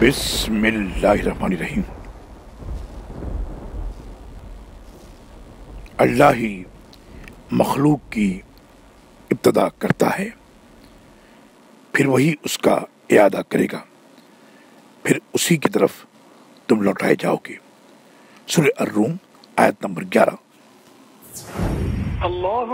बिस्मिल्लाहिर्रहमानिर्रहीम। अल्लाह ही मखलूक की इब्तदा करता है, फिर वही उसका इरादा करेगा, फिर उसी की तरफ़ तुम लौटाए जाओगे। सुर अर्रूम, आयत नंबर ग्यारह। अल्लाह